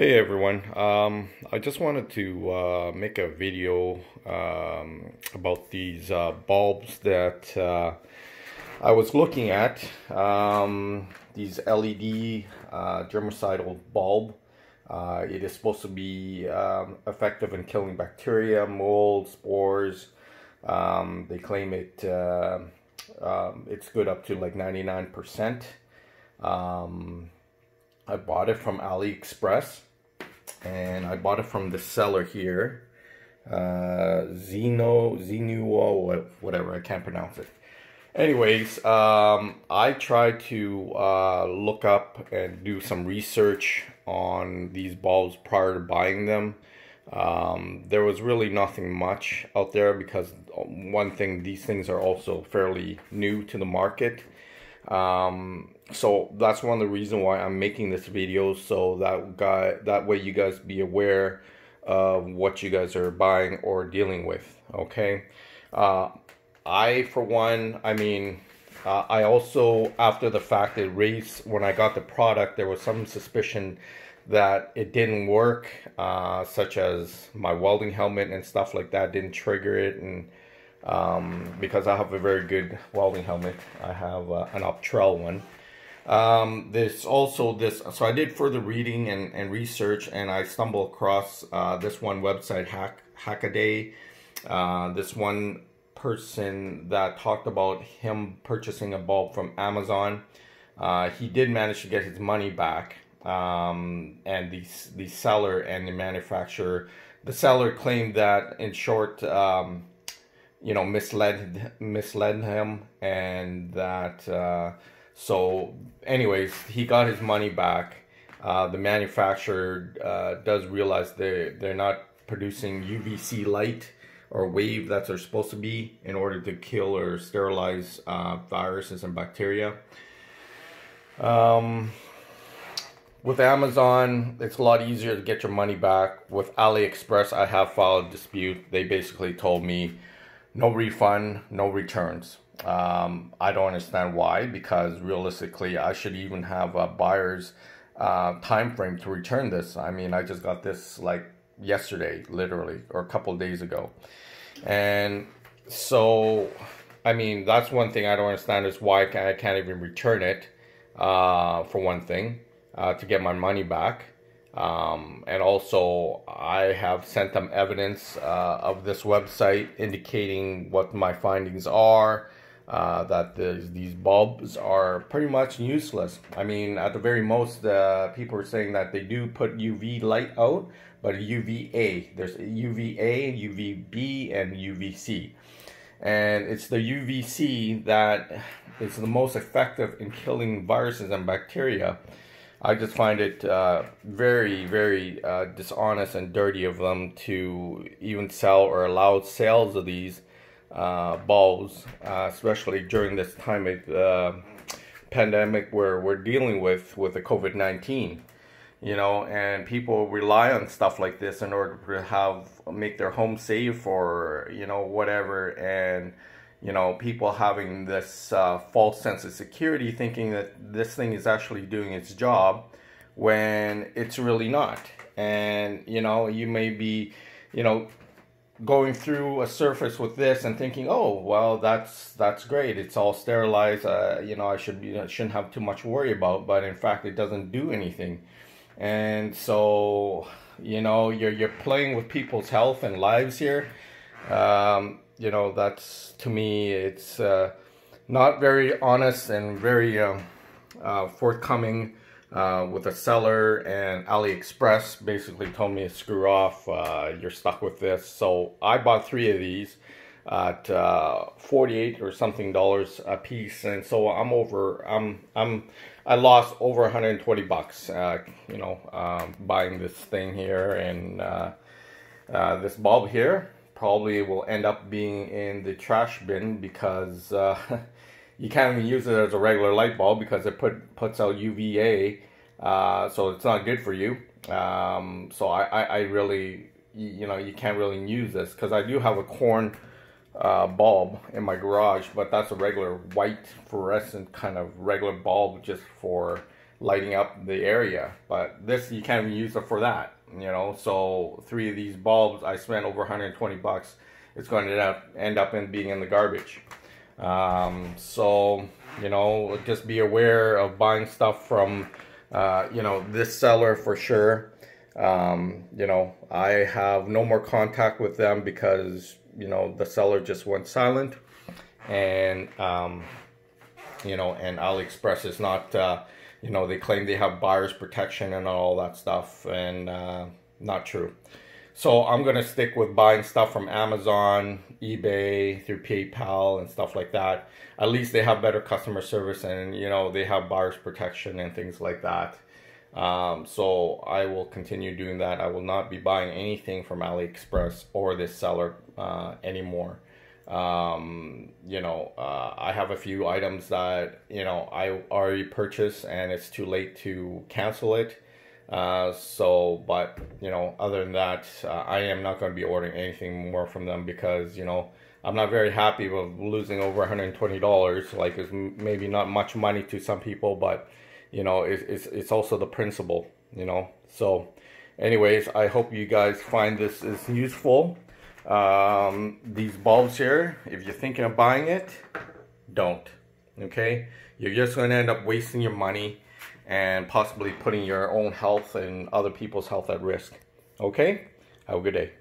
Hey everyone, um, I just wanted to uh, make a video um, about these uh, bulbs that uh, I was looking at. Um, these LED uh, germicidal bulb. Uh, it is supposed to be um, effective in killing bacteria, mold, spores. Um, they claim it uh, um, it's good up to like 99%. Um, I bought it from AliExpress and I bought it from the seller here. Uh, Zeno, Zenuo, whatever, I can't pronounce it. Anyways, um, I tried to uh, look up and do some research on these bulbs prior to buying them. Um, there was really nothing much out there because one thing, these things are also fairly new to the market. Um, so that's one of the reasons why I'm making this video so that guy that way you guys be aware of what you guys are buying or dealing with okay? Uh, I for one I mean uh, I also after the fact it raised when I got the product there was some suspicion that it didn't work uh, such as my welding helmet and stuff like that didn't trigger it and um, because I have a very good welding helmet I have uh, an Optrel one um, there's also this, so I did further reading and, and research and I stumbled across uh, this one website, Hack Hackaday. Uh, this one person that talked about him purchasing a bulb from Amazon. Uh, he did manage to get his money back. Um, and the, the seller and the manufacturer, the seller claimed that in short, um, you know, misled, misled him and that, uh, so, anyways, he got his money back. Uh, the manufacturer uh, does realize they they're not producing UVC light or wave that they're supposed to be in order to kill or sterilize uh, viruses and bacteria. Um, with Amazon, it's a lot easier to get your money back. With AliExpress, I have filed a dispute. They basically told me no refund, no returns. Um, I don't understand why, because realistically, I should even have a buyer's uh, time frame to return this. I mean, I just got this like yesterday, literally, or a couple days ago. And so, I mean, that's one thing I don't understand is why I can't even return it, uh, for one thing, uh, to get my money back. Um, and also, I have sent them evidence uh, of this website indicating what my findings are. Uh, that the, these bulbs are pretty much useless. I mean, at the very most, uh, people are saying that they do put UV light out, but UVA. There's UVA, UVB, and UVC. And it's the UVC that is the most effective in killing viruses and bacteria. I just find it uh, very, very uh, dishonest and dirty of them to even sell or allow sales of these uh, bulbs, uh, especially during this time of uh, pandemic where we're dealing with with the COVID nineteen. You know, and people rely on stuff like this in order to have make their home safe or you know whatever and you know, people having this uh, false sense of security, thinking that this thing is actually doing its job when it's really not. And, you know, you may be, you know, going through a surface with this and thinking, oh, well, that's that's great. It's all sterilized. Uh, you know, I should be, shouldn't have too much worry about. But in fact, it doesn't do anything. And so, you know, you're you're playing with people's health and lives here. Um, you know, that's to me, it's uh, not very honest and very uh, uh, forthcoming uh, with a seller. And AliExpress basically told me screw off. Uh, you're stuck with this. So I bought three of these at uh, 48 or something dollars a piece and so i'm over i'm i'm i lost over 120 bucks you know um, buying this thing here and uh, this bulb here probably will end up being in the trash bin because uh, you can't even use it as a regular light bulb because it put puts out UVA, uh, so it's not good for you. Um, so I, I, I, really, you know, you can't really use this because I do have a corn uh, bulb in my garage, but that's a regular white fluorescent kind of regular bulb just for lighting up the area. But this, you can't even use it for that, you know. So three of these bulbs, I spent over 120 bucks. It's going to end up, in being in the garbage. Um, so, you know, just be aware of buying stuff from, uh, you know, this seller for sure. Um, you know, I have no more contact with them because, you know, the seller just went silent. And, um, you know, and AliExpress is not, uh, you know, they claim they have buyer's protection and all that stuff, and uh, not true. So I'm gonna stick with buying stuff from Amazon, eBay, through PayPal and stuff like that. At least they have better customer service and you know they have buyer's protection and things like that. Um, so I will continue doing that. I will not be buying anything from AliExpress or this seller uh, anymore. Um, you know, uh, I have a few items that, you know, I already purchased and it's too late to cancel it. Uh, so, but, you know, other than that, uh, I am not going to be ordering anything more from them because, you know, I'm not very happy with losing over $120. Like, it's maybe not much money to some people, but, you know, it, it's, it's also the principle, you know. So, anyways, I hope you guys find this is useful. Um, these bulbs here, if you're thinking of buying it, don't. Okay? You're just going to end up wasting your money and possibly putting your own health and other people's health at risk. Okay? Have a good day.